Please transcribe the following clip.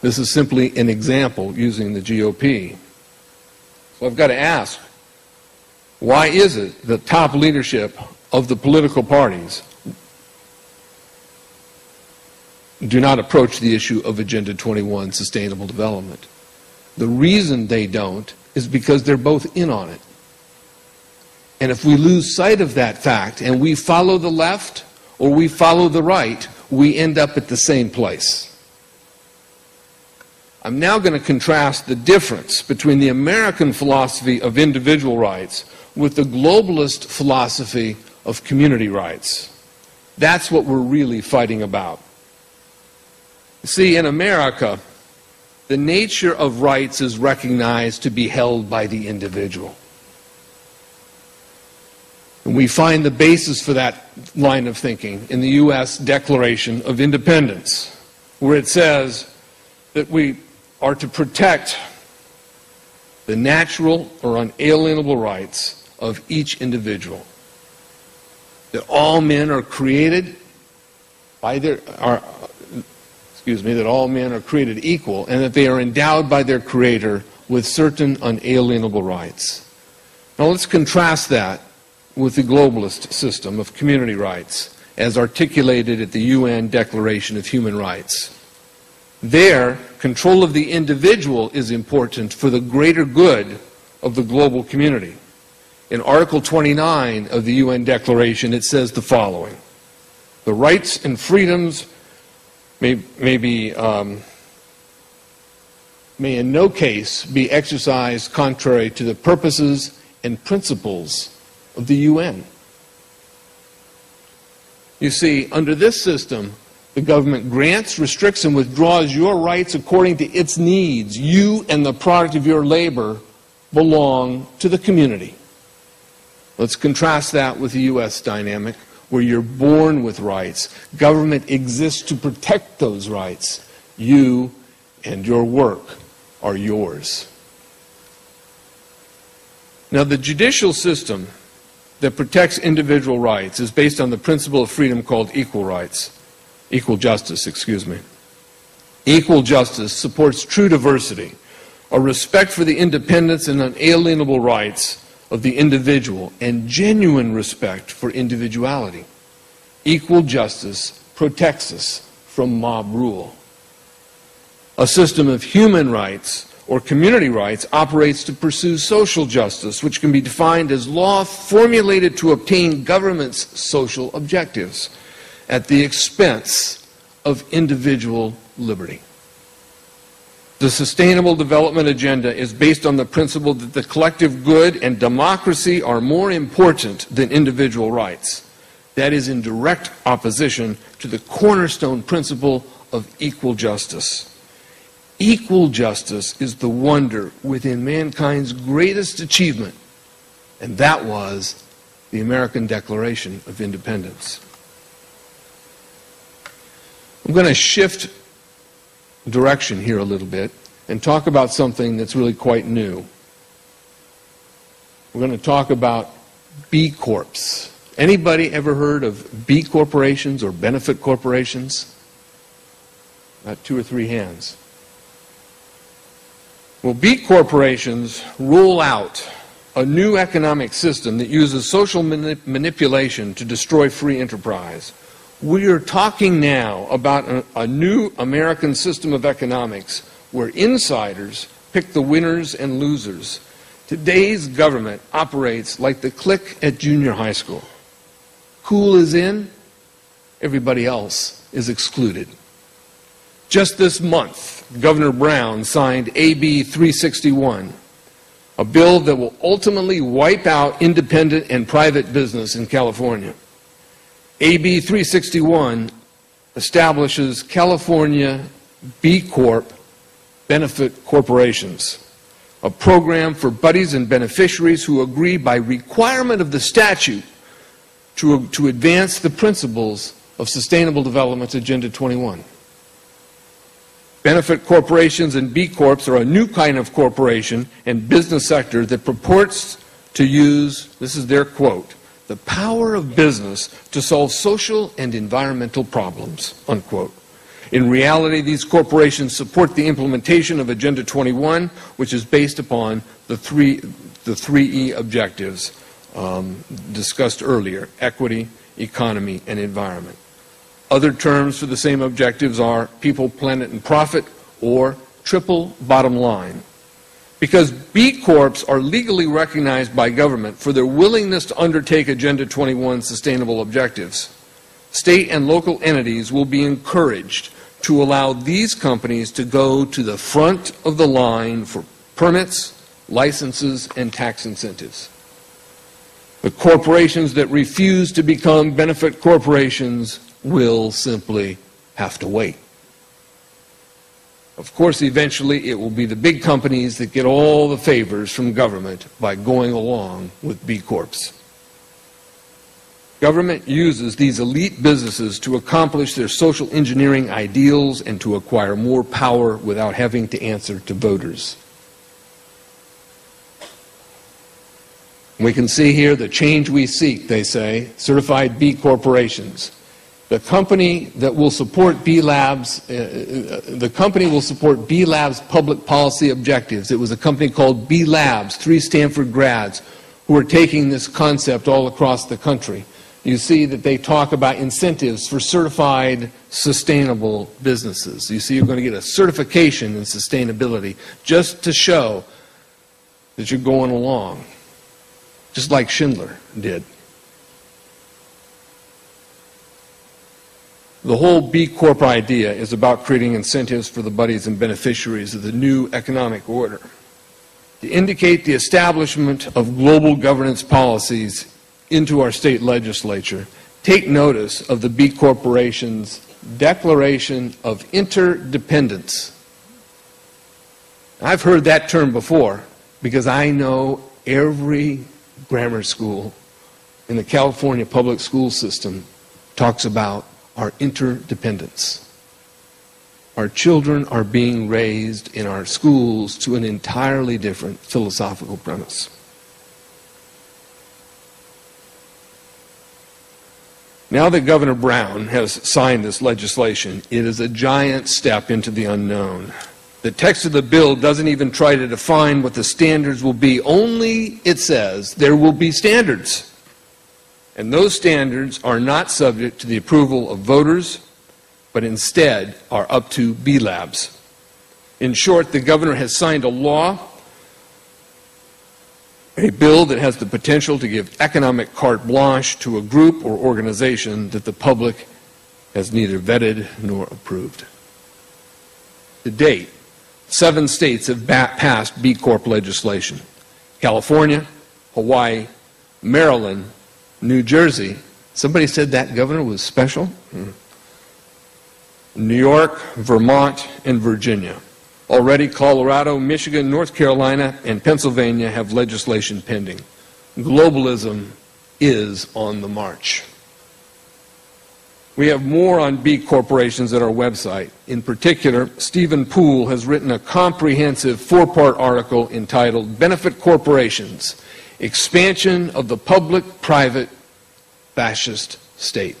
This is simply an example using the GOP. So I've got to ask, why is it that top leadership of the political parties do not approach the issue of Agenda 21 sustainable development? The reason they don't is because they're both in on it. And if we lose sight of that fact and we follow the left or we follow the right, we end up at the same place. I'm now going to contrast the difference between the American philosophy of individual rights with the globalist philosophy of community rights. That's what we're really fighting about. See, in America, the nature of rights is recognized to be held by the individual. And we find the basis for that line of thinking in the U.S. Declaration of Independence, where it says that we are to protect the natural or unalienable rights of each individual. That all men are created by their are, excuse me, that all men are created equal and that they are endowed by their creator with certain unalienable rights. Now let's contrast that with the globalist system of community rights as articulated at the UN Declaration of Human Rights. There, control of the individual is important for the greater good of the global community. In Article 29 of the UN Declaration, it says the following The rights and freedoms may, may, be, um, may in no case be exercised contrary to the purposes and principles of the UN. You see, under this system, the government grants, restricts, and withdraws your rights according to its needs. You and the product of your labor belong to the community. Let's contrast that with the U.S. dynamic where you're born with rights. Government exists to protect those rights. You and your work are yours. Now, the judicial system that protects individual rights is based on the principle of freedom called equal rights equal justice, excuse me. Equal justice supports true diversity, a respect for the independence and unalienable rights of the individual, and genuine respect for individuality. Equal justice protects us from mob rule. A system of human rights or community rights operates to pursue social justice, which can be defined as law formulated to obtain government's social objectives at the expense of individual liberty. The Sustainable Development Agenda is based on the principle that the collective good and democracy are more important than individual rights. That is in direct opposition to the cornerstone principle of equal justice. Equal justice is the wonder within mankind's greatest achievement, and that was the American Declaration of Independence. I'm going to shift direction here a little bit and talk about something that's really quite new. We're going to talk about B Corps. Anybody ever heard of B corporations or benefit corporations? About two or three hands. Well, B corporations rule out a new economic system that uses social manip manipulation to destroy free enterprise. We are talking now about a, a, new American system of economics where insiders pick the winners and losers. Today's government operates like the clique at junior high school. Cool is in, everybody else is excluded. Just this month, Governor Brown signed AB 361, a bill that will ultimately wipe out independent and private business in California. AB 361 establishes California B Corp benefit corporations, a program for buddies and beneficiaries who agree by requirement of the statute to, to advance the principles of Sustainable Development Agenda 21. Benefit corporations and B Corps are a new kind of corporation and business sector that purports to use, this is their quote, the power of business to solve social and environmental problems, unquote. In reality, these corporations support the implementation of Agenda 21, which is based upon the three, the three E objectives um, discussed earlier, equity, economy, and environment. Other terms for the same objectives are people, planet, and profit, or triple bottom line. Because B Corps are legally recognized by government for their willingness to undertake Agenda 21 sustainable objectives, state and local entities will be encouraged to allow these companies to go to the front of the line for permits, licenses, and tax incentives. The corporations that refuse to become benefit corporations will simply have to wait. Of course, eventually it will be the big companies that get all the favors from government by going along with B Corps. Government uses these elite businesses to accomplish their social engineering ideals and to acquire more power without having to answer to voters. We can see here the change we seek, they say, certified B corporations. The company that will support B Labs, uh, uh, the company will support B Labs public policy objectives. It was a company called B Labs, three Stanford grads, who are taking this concept all across the country. You see that they talk about incentives for certified sustainable businesses. You see you're going to get a certification in sustainability just to show that you're going along, just like Schindler did. The whole B Corp idea is about creating incentives for the buddies and beneficiaries of the new economic order. To indicate the establishment of global governance policies into our state legislature, take notice of the B Corporation's Declaration of Interdependence. I've heard that term before because I know every grammar school in the California public school system talks about our interdependence. Our children are being raised in our schools to an entirely different philosophical premise. Now that Governor Brown has signed this legislation, it is a giant step into the unknown. The text of the bill doesn't even try to define what the standards will be, only it says there will be standards. And those standards are not subject to the approval of voters, but instead are up to B Labs. In short, the governor has signed a law, a bill that has the potential to give economic carte blanche to a group or organization that the public has neither vetted nor approved. To date, seven states have passed B Corp legislation California, Hawaii, Maryland, New Jersey. Somebody said that governor was special. New York, Vermont, and Virginia. Already, Colorado, Michigan, North Carolina, and Pennsylvania have legislation pending. Globalism is on the march. We have more on B corporations at our website. In particular, Stephen Poole has written a comprehensive four part article entitled Benefit Corporations expansion of the public private fascist state.